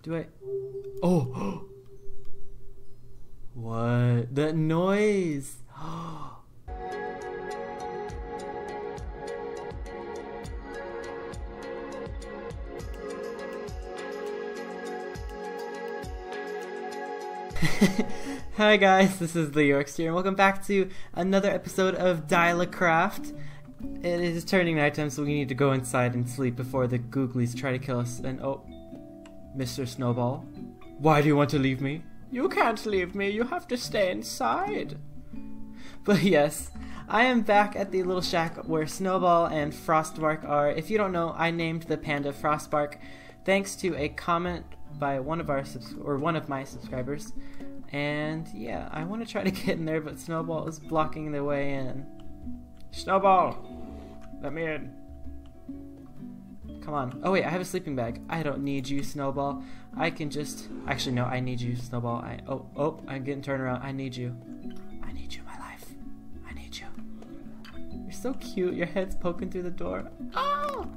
Do I? Oh! what? That noise! Hi guys, this is the Yorkster, and welcome back to another episode of Dylacraft. It is turning nighttime, so we need to go inside and sleep before the googlies try to kill us. And oh, Mr. Snowball, why do you want to leave me? You can't leave me, you have to stay inside. But yes, I am back at the little shack where Snowball and Frostbark are. If you don't know, I named the panda Frostbark thanks to a comment by one of our subs- or one of my subscribers. And yeah, I want to try to get in there, but Snowball is blocking the way in. Snowball, let me in. Come on. Oh wait, I have a sleeping bag. I don't need you, Snowball. I can just. Actually, no, I need you, Snowball. I. Oh, oh, I'm getting turned around. I need you. I need you, my life. I need you. You're so cute. Your head's poking through the door. Oh!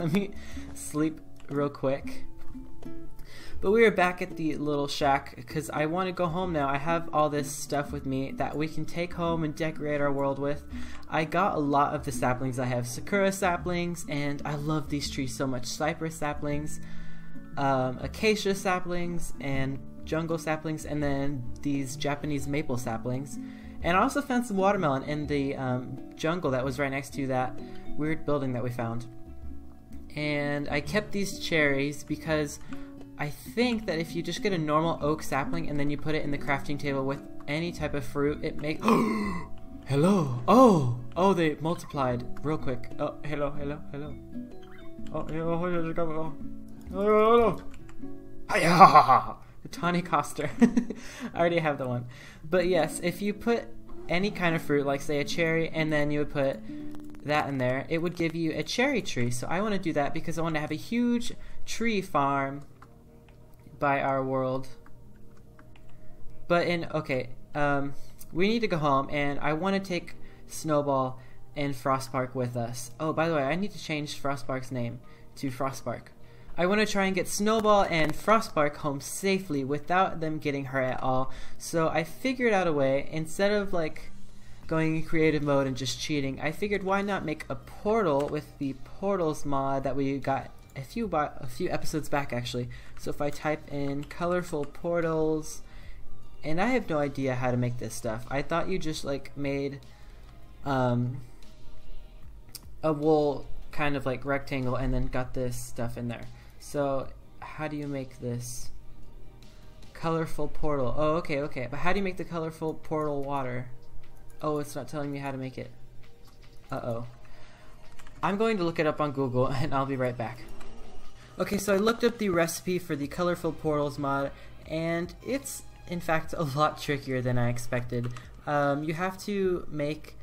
Let me sleep real quick. But we are back at the little shack because I want to go home now. I have all this stuff with me that we can take home and decorate our world with. I got a lot of the saplings. I have sakura saplings, and I love these trees so much. Cypress saplings, um, acacia saplings, and jungle saplings, and then these Japanese maple saplings. And I also found some watermelon in the um, jungle that was right next to that weird building that we found. And I kept these cherries because I think that if you just get a normal oak sapling and then you put it in the crafting table with any type of fruit, it makes. hello. Oh, oh, they multiplied real quick. Oh, hello, hello, hello. Oh, oh, oh, oh hello, hello, hello. hello. Tawny Coster. I already have the one. But yes, if you put any kind of fruit, like say a cherry, and then you would put that in there, it would give you a cherry tree. So I want to do that because I want to have a huge tree farm by our world. But in okay, um, we need to go home, and I want to take Snowball and Frostbark with us. Oh, by the way, I need to change Frostbark's name to Frostbark. I want to try and get Snowball and Frostbark home safely without them getting hurt at all. So I figured out a way, instead of like going in creative mode and just cheating, I figured why not make a portal with the portals mod that we got a few a few episodes back actually. So if I type in colorful portals, and I have no idea how to make this stuff. I thought you just like made um, a wool kind of like rectangle and then got this stuff in there. So how do you make this colorful portal? Oh, okay, okay. But how do you make the colorful portal water? Oh, it's not telling me how to make it. Uh-oh. I'm going to look it up on Google and I'll be right back. Okay, so I looked up the recipe for the Colorful Portals mod, and it's in fact a lot trickier than I expected. Um, you have to make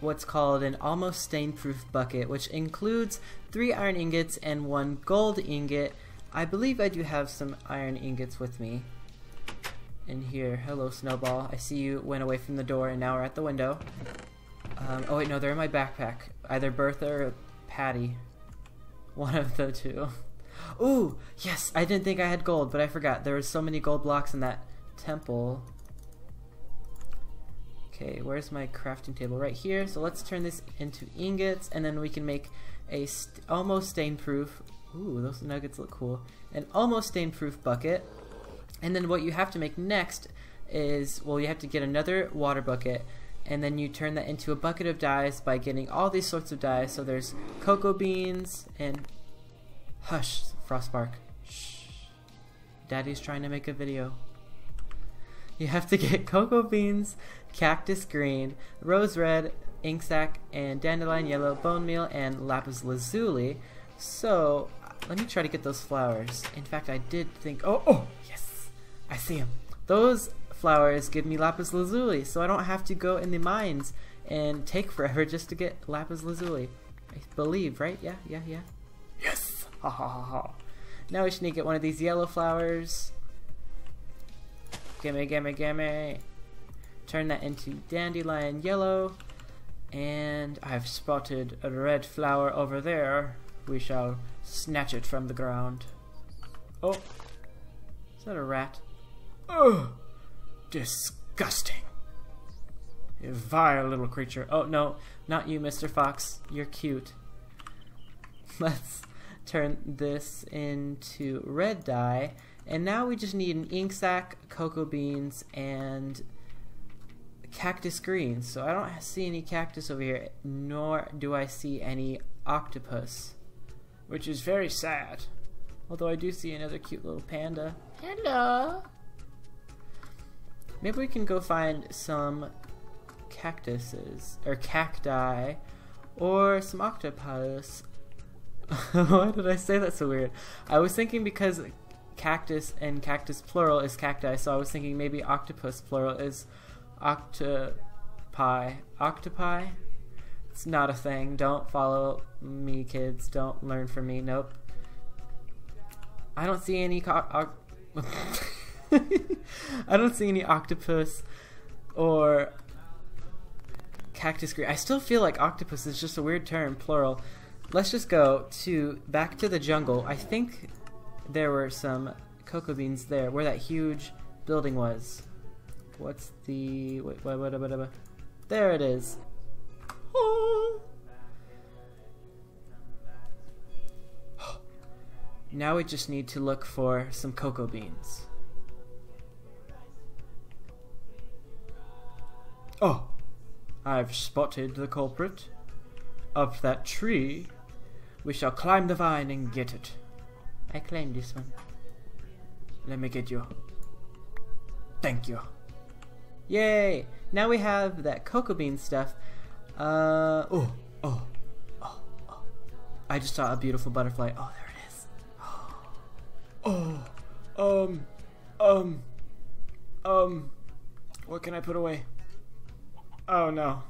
what's called an almost stain-proof bucket, which includes three iron ingots and one gold ingot. I believe I do have some iron ingots with me. In here, hello Snowball. I see you went away from the door and now we're at the window. Um, oh wait, no, they're in my backpack. Either Bertha or Patty. One of the two. Ooh, yes, I didn't think I had gold, but I forgot. There was so many gold blocks in that temple. Okay, where's my crafting table? Right here. So let's turn this into ingots, and then we can make a st almost stain-proof. Ooh, those nuggets look cool. An almost stain-proof bucket. And then what you have to make next is, well, you have to get another water bucket, and then you turn that into a bucket of dyes by getting all these sorts of dyes. So there's cocoa beans and Hush, Frostbark. Shh. Daddy's trying to make a video. You have to get cocoa beans, cactus green, rose red, ink sac, and dandelion yellow, bone meal, and lapis lazuli. So, let me try to get those flowers. In fact, I did think, oh, oh, yes, I see them. Those flowers give me lapis lazuli, so I don't have to go in the mines and take forever just to get lapis lazuli. I believe, right? Yeah, yeah, yeah. Ha ha ha ha. Now we just need to get one of these yellow flowers. Gimme, gimme, gimme. Turn that into dandelion yellow. And I've spotted a red flower over there. We shall snatch it from the ground. Oh, Is that a rat? Ugh! Disgusting. You vile little creature. Oh, no, not you, Mr. Fox. You're cute. Let's turn this into red dye. And now we just need an ink sac, cocoa beans, and cactus green. So I don't see any cactus over here, nor do I see any octopus. Which is very sad. Although I do see another cute little panda. Hello! Maybe we can go find some cactuses, or cacti, or some octopus. Why did I say that so weird? I was thinking because cactus and cactus plural is cacti, so I was thinking maybe octopus plural is octopi. Octopi? It's not a thing. Don't follow me, kids. Don't learn from me. Nope. I don't see any I don't see any octopus or cactus green. I still feel like octopus is just a weird term, plural. Let's just go to back to the jungle. I think there were some cocoa beans there, where that huge building was. What's the... Wait, wait, wait, wait, wait. There it is. Oh. now we just need to look for some cocoa beans. Oh, I've spotted the culprit. Up that tree. We shall climb the vine and get it. I claim this one. Let me get you. Thank you. Yay! Now we have that cocoa bean stuff. Uh, oh, oh, oh, oh. I just saw a beautiful butterfly. Oh, there it is. Oh, um, um, um, what can I put away? Oh no.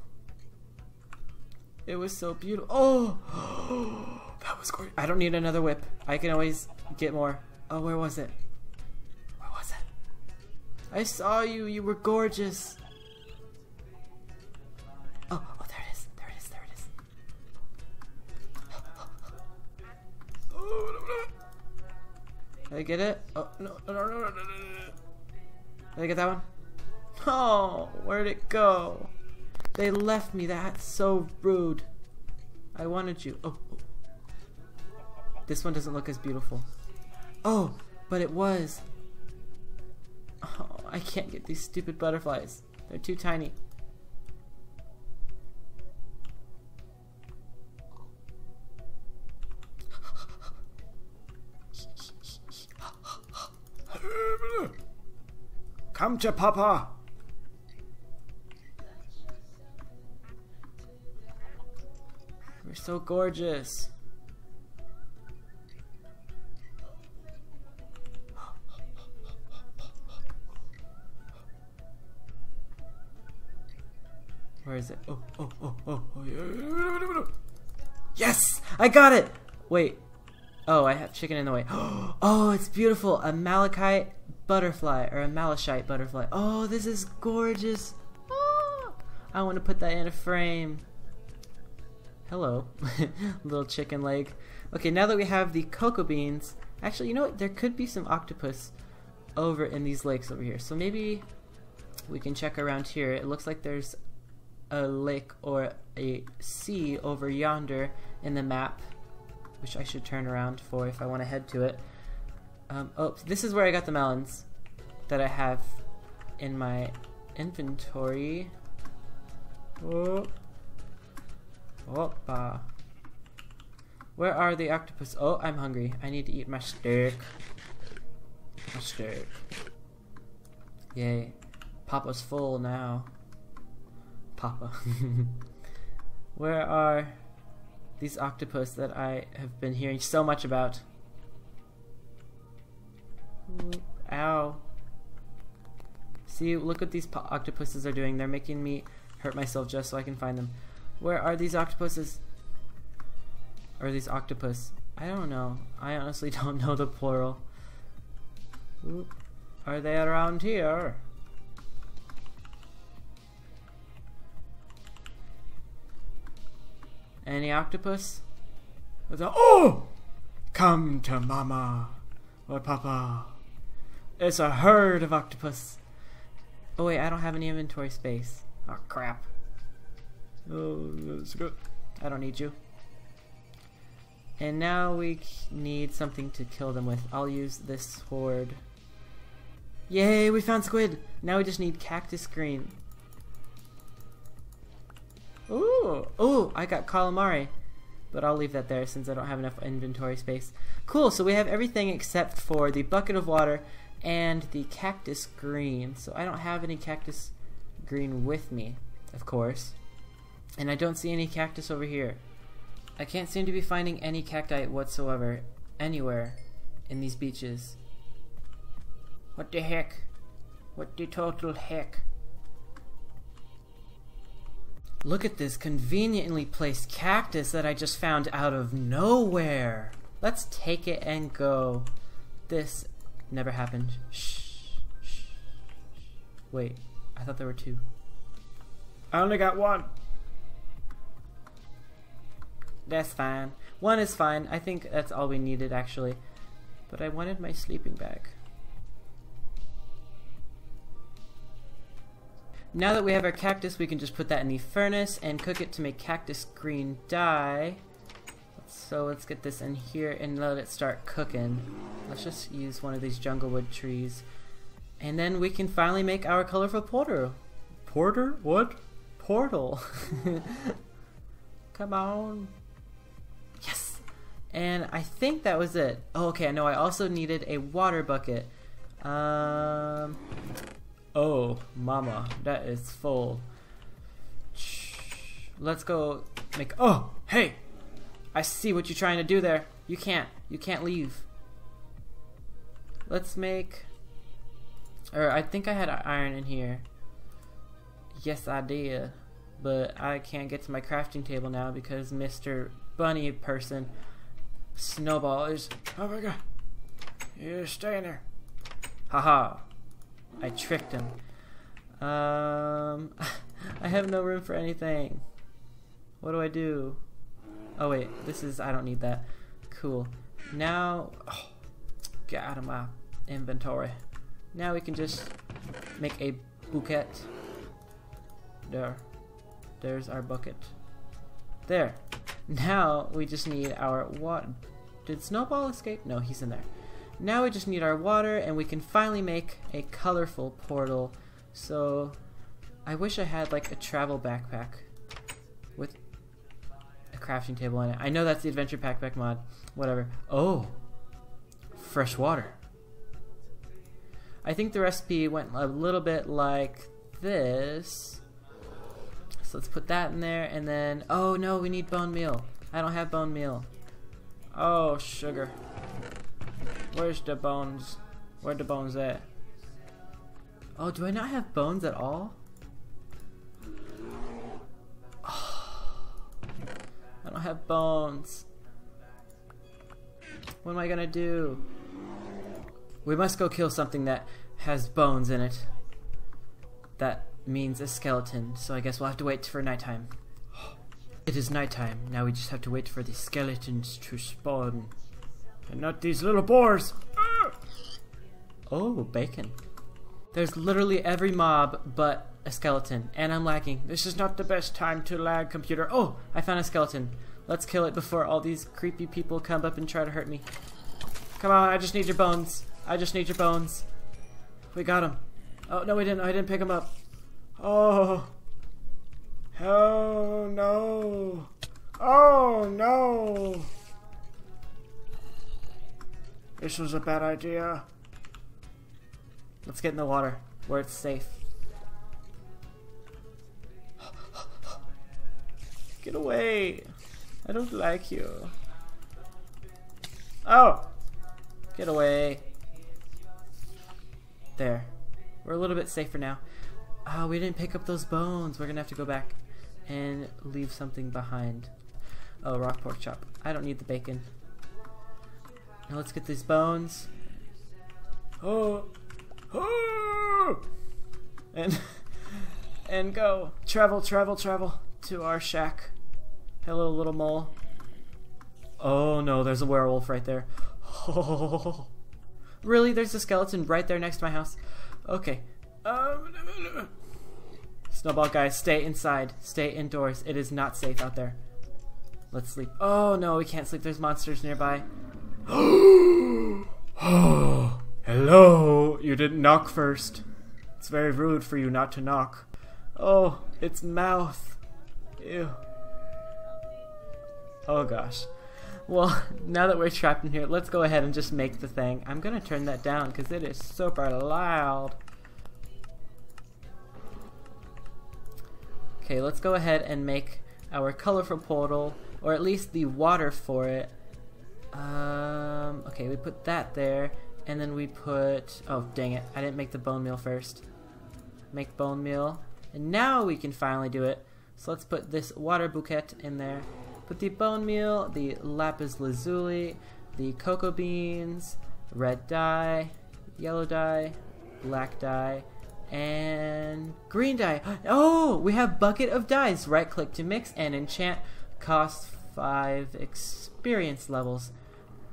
It was so beautiful. Oh! That was gorgeous. I don't need another whip. I can always get more. Oh, where was it? Where was it? I saw you. You were gorgeous. Oh, oh, there it is. There it is. There it is. Did I get it? Oh, no, no, no, no, no, no, no. Did I get that one? Oh, where'd it go? They left me. That's so rude. I wanted you. Oh, oh. This one doesn't look as beautiful. Oh, but it was. Oh, I can't get these stupid butterflies. They're too tiny. Come to Papa! So gorgeous. Where is it? Oh, oh, oh, oh, oh. Yes! I got it! Wait. Oh, I have chicken in the way. Oh, it's beautiful. A malachite butterfly, or a malachite butterfly. Oh, this is gorgeous. Oh, I want to put that in a frame. Hello. Little chicken leg. Okay, now that we have the cocoa beans, actually, you know what? There could be some octopus over in these lakes over here. So maybe we can check around here. It looks like there's a lake or a sea over yonder in the map, which I should turn around for if I want to head to it. Um, oh, this is where I got the melons that I have in my inventory. Oh. Oh, Opa. Where are the octopus? Oh, I'm hungry. I need to eat my steak. My steak. Yay. Papa's full now. Papa. Where are these octopus that I have been hearing so much about? ow. See, look what these octopuses are doing. They're making me hurt myself just so I can find them. Where are these octopuses? Or these octopus? I don't know. I honestly don't know the plural. Oop. Are they around here? Any octopus? oh! Come to mama or papa. It's a herd of octopus. Oh wait, I don't have any inventory space. Oh crap. Oh, let's go. I don't need you. And now we need something to kill them with. I'll use this sword. Yay, we found squid! Now we just need cactus green. Ooh, ooh, I got calamari. But I'll leave that there since I don't have enough inventory space. Cool, so we have everything except for the bucket of water and the cactus green. So I don't have any cactus green with me, of course. And I don't see any cactus over here. I can't seem to be finding any cacti whatsoever anywhere in these beaches. What the heck? What the total heck? Look at this conveniently placed cactus that I just found out of nowhere. Let's take it and go. This never happened. Shh, shh, Wait, I thought there were two. I only got one. That's fine. One is fine. I think that's all we needed actually. But I wanted my sleeping bag. Now that we have our cactus, we can just put that in the furnace and cook it to make cactus green dye. So let's get this in here and let it start cooking. Let's just use one of these junglewood trees. And then we can finally make our colorful porter. Porter? What? Portal. Come on. And I think that was it. Oh, okay, I know I also needed a water bucket. Um, Oh, mama, that is full. Let's go make. Oh, hey! I see what you're trying to do there. You can't. You can't leave. Let's make. Or I think I had iron in here. Yes, I did. But I can't get to my crafting table now because Mr. Bunny person, Snowball, is. Oh my god. You're staying there. Haha. I tricked him. Um, I have no room for anything. What do I do? Oh wait, this is, I don't need that. Cool. Now, oh, get out of my inventory. Now we can just make a bouquet. There. There's our bucket. There. Now we just need our what? Did Snowball escape? No, he's in there. Now we just need our water and we can finally make a colorful portal. So I wish I had like a travel backpack with a crafting table in it. I know that's the adventure backpack mod. Whatever. Oh, fresh water. I think the recipe went a little bit like this. So let's put that in there and then, oh no, we need bone meal. I don't have bone meal. Oh, sugar. Where's the bones? Where the bones at? Oh, do I not have bones at all? Oh, I don't have bones. What am I gonna do? We must go kill something that has bones in it. That means a skeleton, so I guess we'll have to wait for nighttime. It is nighttime. Now we just have to wait for the skeletons to spawn. And not these little boars! Oh, bacon. There's literally every mob but a skeleton, and I'm lagging. This is not the best time to lag, computer. Oh, I found a skeleton. Let's kill it before all these creepy people come up and try to hurt me. Come on, I just need your bones. I just need your bones. We got him. Oh, no, we didn't. I didn't pick him up. Oh. Oh, no. Oh, no. This was a bad idea. Let's get in the water, where it's safe. Get away! I don't like you. Oh! Get away. There. We're a little bit safer now. Oh, we didn't pick up those bones. We're gonna have to go back and leave something behind. Oh, rock pork chop. I don't need the bacon. Now let's get these bones. Oh, oh, and and go travel, travel, travel to our shack. Hello, little mole. Oh no, there's a werewolf right there. Oh, Really? There's a skeleton right there next to my house. Okay. Um, Snowball guys, stay inside. Stay indoors. It is not safe out there. Let's sleep. Oh no, we can't sleep. There's monsters nearby. oh, hello. You didn't knock first. It's very rude for you not to knock. Oh, its mouth. Ew. Oh gosh. Well, now that we're trapped in here, let's go ahead and just make the thing. I'm gonna turn that down because it is super loud. Okay, let's go ahead and make our colorful portal, or at least the water for it. Um, okay, we put that there, and then we put, oh dang it, I didn't make the bone meal first. Make bone meal, and now we can finally do it. So let's put this water bouquet in there. Put the bone meal, the lapis lazuli, the cocoa beans, red dye, yellow dye, black dye, and green dye. Oh, we have bucket of dyes. Right click to mix and enchant. Cost five experience levels.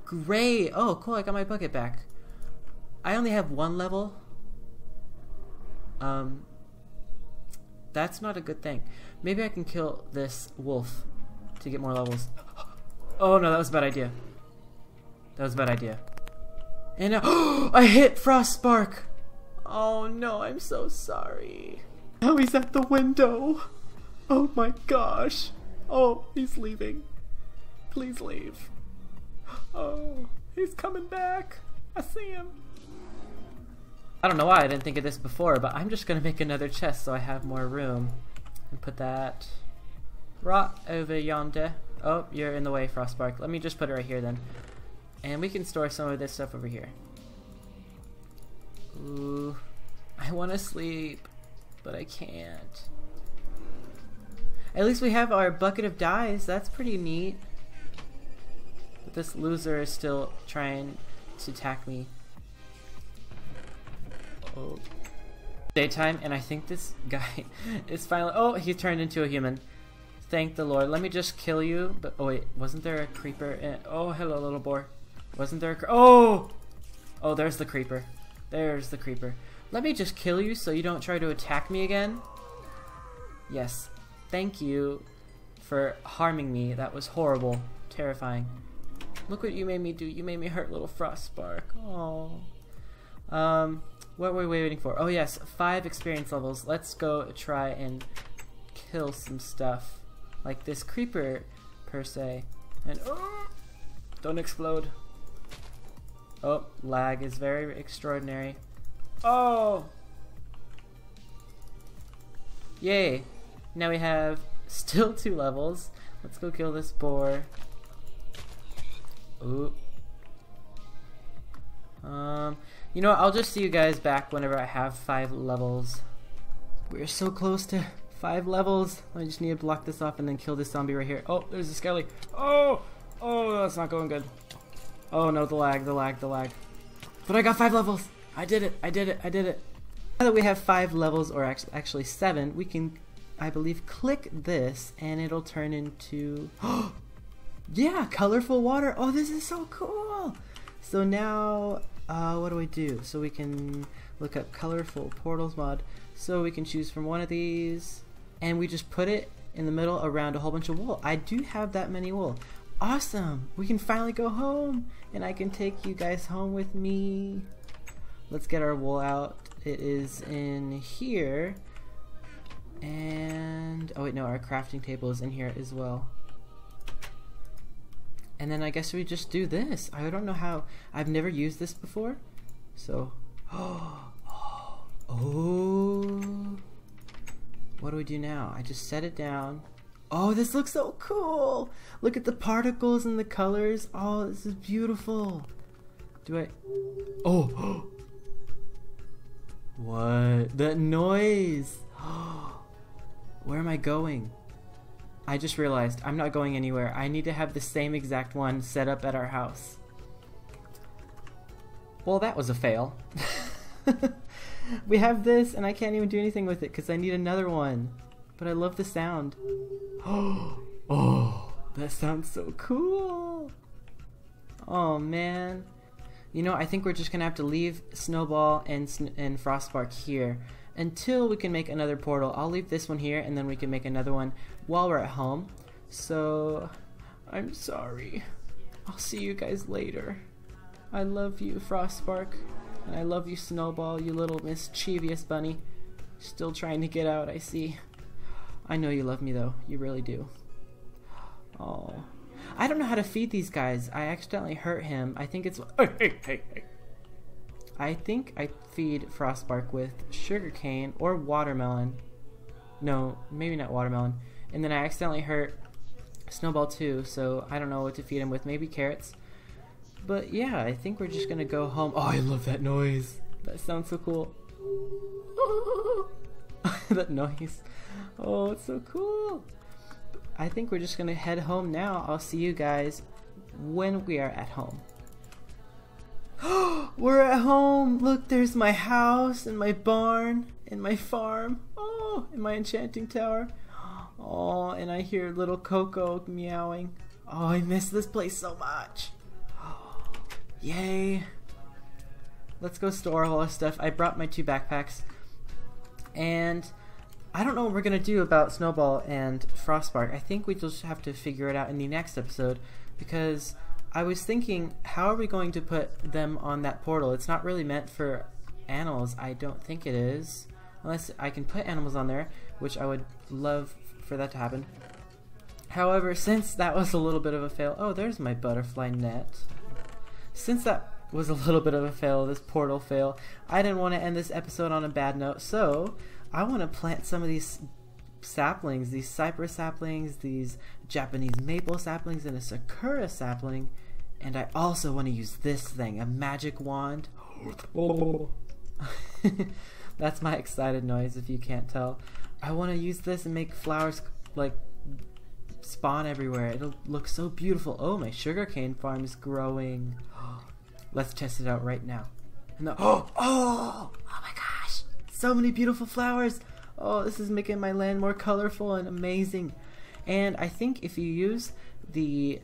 Great. Oh, cool. I got my bucket back. I only have one level. Um, that's not a good thing. Maybe I can kill this wolf to get more levels. Oh no, that was a bad idea. That was a bad idea. And now, I hit Frostspark! Oh no, I'm so sorry. Now he's at the window. Oh my gosh. Oh, he's leaving. Please leave. Oh, he's coming back. I see him. I don't know why I didn't think of this before, but I'm just gonna make another chest so I have more room. And put that right over yonder. Oh, you're in the way, Frostspark. Let me just put it right here then. And we can store some of this stuff over here. Ooh, I want to sleep, but I can't. At least we have our bucket of dyes. That's pretty neat. But this loser is still trying to attack me. Oh. Daytime, and I think this guy is finally- Oh, he turned into a human. Thank the Lord. Let me just kill you. But oh wait, wasn't there a creeper? In, oh, hello, little boar. Wasn't there? A, oh, oh, there's the creeper. There's the creeper. Let me just kill you so you don't try to attack me again. Yes. Thank you for harming me. That was horrible. Terrifying. Look what you made me do. You made me hurt little Frostspark. Oh. Um, what were we waiting for? Oh yes, five experience levels. Let's go try and kill some stuff. Like this creeper, per se. And, oh, don't explode. Oh, lag is very extraordinary. Oh! Yay! Now we have still two levels. Let's go kill this boar. Ooh. Um, you know what? I'll just see you guys back whenever I have five levels. We're so close to five levels. I just need to block this off and then kill this zombie right here. Oh, there's a skelly. Oh! Oh, that's not going good. Oh no, the lag, the lag, the lag. But I got five levels! I did it, I did it, I did it. Now that we have five levels, or actually seven, we can, I believe, click this and it'll turn into... yeah, colorful water! Oh, this is so cool! So now, uh, what do we do? So we can look up colorful portals mod. So we can choose from one of these, and we just put it in the middle around a whole bunch of wool. I do have that many wool. Awesome! We can finally go home, and I can take you guys home with me. Let's get our wool out. It is in here. And, oh wait, no, our crafting table is in here as well. And then I guess we just do this. I don't know how, I've never used this before. So, oh, oh. What do we do now? I just set it down. Oh, this looks so cool! Look at the particles and the colors. Oh, this is beautiful. Do I... Oh! what? That noise! Where am I going? I just realized I'm not going anywhere. I need to have the same exact one set up at our house. Well, that was a fail. we have this and I can't even do anything with it because I need another one. But I love the sound. oh, that sounds so cool. Oh man. you know, I think we're just gonna have to leave Snowball and and Frostbark here until we can make another portal. I'll leave this one here, and then we can make another one while we're at home. So, I'm sorry. I'll see you guys later. I love you, Frostbark, and I love you, Snowball, you little mischievous bunny. Still trying to get out, I see. I know you love me, though. You really do. Oh. I don't know how to feed these guys. I accidentally hurt him. I think it's... Hey, hey, hey, hey. I think I feed Frostbark with sugarcane or watermelon. No, maybe not watermelon. And then I accidentally hurt Snowball too, so I don't know what to feed him with. Maybe carrots. But yeah, I think we're just gonna go home. Oh, I love that noise. That sounds so cool. that noise. Oh, it's so cool. I think we're just gonna head home now. I'll see you guys when we are at home. we're at home! Look, there's my house and my barn and my farm. Oh, and my enchanting tower. Oh, and I hear little Coco meowing. Oh, I miss this place so much. yay. Let's go store all our stuff. I brought my two backpacks. And I don't know what we're going to do about Snowball and Frostbark. I think we just have to figure it out in the next episode because I was thinking, how are we going to put them on that portal? It's not really meant for animals. I don't think it is. Unless I can put animals on there, which I would love for that to happen. However, since that was a little bit of a fail, oh, there's my butterfly net. Since that was a little bit of a fail, this portal fail, I didn't want to end this episode on a bad note, so I want to plant some of these saplings, these cypress saplings, these Japanese maple saplings, and a sakura sapling. And I also want to use this thing, a magic wand. That's my excited noise if you can't tell. I want to use this and make flowers like spawn everywhere. It'll look so beautiful. Oh, my sugarcane farm is growing. Let's test it out right now. No, oh, oh, oh my. So many beautiful flowers. Oh, this is making my land more colorful and amazing. And I think if you use the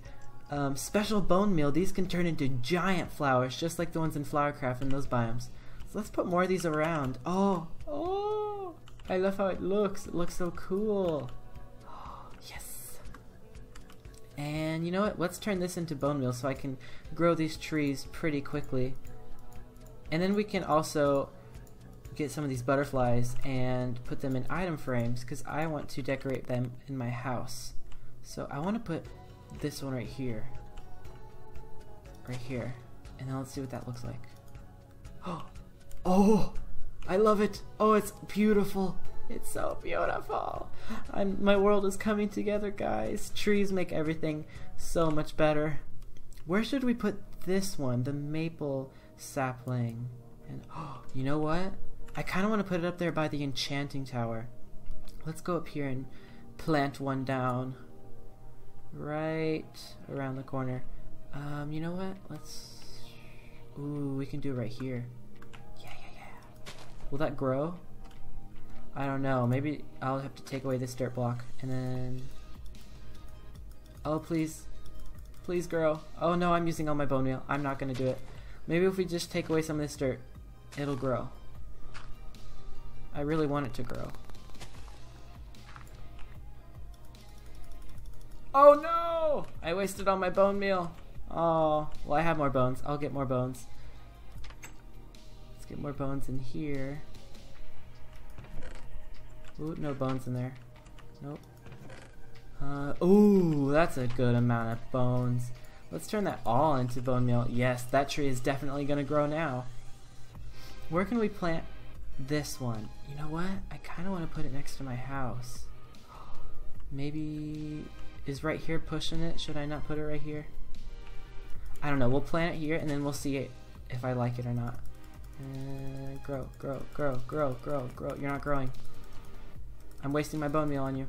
um, special bone meal, these can turn into giant flowers, just like the ones in Flowercraft in those biomes. So let's put more of these around. Oh, oh, I love how it looks. It looks so cool. yes. And you know what? Let's turn this into bone meal so I can grow these trees pretty quickly. And then we can also get some of these butterflies and put them in item frames because I want to decorate them in my house. So I want to put this one right here. Right here. And then let's see what that looks like. Oh! Oh! I love it! Oh, it's beautiful! It's so beautiful! I'm, my world is coming together, guys. Trees make everything so much better. Where should we put this one? The maple sapling. And oh, you know what? I kind of want to put it up there by the enchanting tower. Let's go up here and plant one down. Right around the corner. Um, you know what? Let's... Ooh, we can do it right here. Yeah, yeah, yeah. Will that grow? I don't know. Maybe I'll have to take away this dirt block. And then... Oh, please. Please grow. Oh no, I'm using all my bone meal. I'm not going to do it. Maybe if we just take away some of this dirt, it'll grow. I really want it to grow. Oh no! I wasted all my bone meal. Oh, well I have more bones. I'll get more bones. Let's get more bones in here. Ooh, no bones in there. Nope. Uh, ooh, that's a good amount of bones. Let's turn that all into bone meal. Yes, that tree is definitely going to grow now. Where can we plant this one. You know what? I kind of want to put it next to my house. Maybe is right here pushing it? Should I not put it right here? I don't know. We'll plant it here and then we'll see it if I like it or not. Uh, grow, grow, grow, grow, grow, grow. You're not growing. I'm wasting my bone meal on you.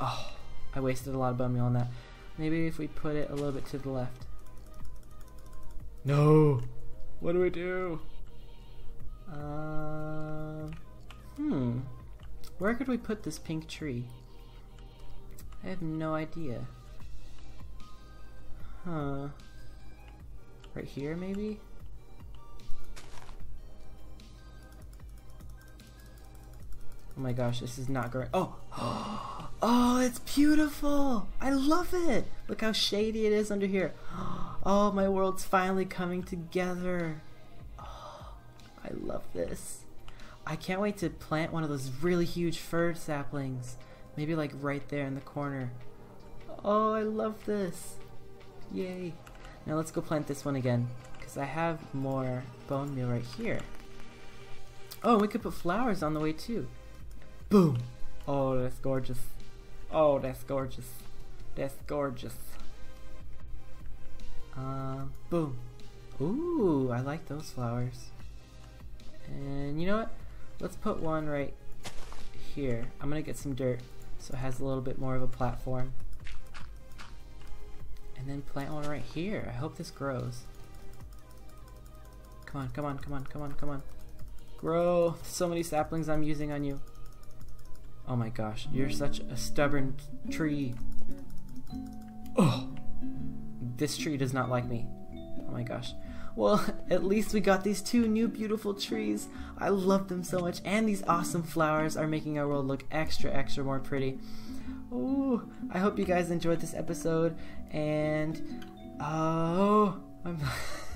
Oh, I wasted a lot of bone meal on that. Maybe if we put it a little bit to the left. No! What do we do? Uh, Hmm. Where could we put this pink tree? I have no idea. Huh. Right here, maybe? Oh my gosh, this is not going- Oh! Oh, it's beautiful! I love it! Look how shady it is under here. Oh, my world's finally coming together. Oh, I love this. I can't wait to plant one of those really huge fir saplings. Maybe like right there in the corner. Oh, I love this. Yay. Now let's go plant this one again. Because I have more bone meal right here. Oh, we could put flowers on the way too. Boom. Oh, that's gorgeous. Oh, that's gorgeous. That's gorgeous. Um, boom. Ooh, I like those flowers. And you know what? Let's put one right here. I'm gonna get some dirt so it has a little bit more of a platform. And then plant one right here. I hope this grows. Come on, come on, come on, come on, come on. Grow! So many saplings I'm using on you. Oh my gosh, you're such a stubborn tree. Oh! This tree does not like me. Oh my gosh. Well, at least we got these two new beautiful trees. I love them so much. And these awesome flowers are making our world look extra, extra more pretty. Oh, I hope you guys enjoyed this episode. And, oh, I'm...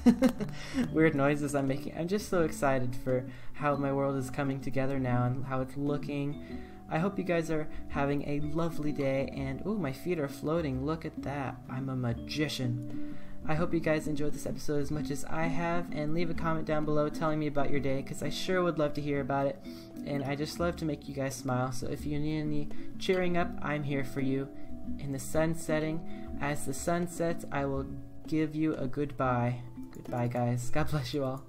weird noises I'm making. I'm just so excited for how my world is coming together now and how it's looking. I hope you guys are having a lovely day and oh my feet are floating. Look at that. I'm a magician. I hope you guys enjoyed this episode as much as I have and leave a comment down below telling me about your day because I sure would love to hear about it and I just love to make you guys smile so if you need any cheering up I'm here for you. In the sun setting, as the sun sets I will give you a goodbye. Goodbye guys. God bless you all.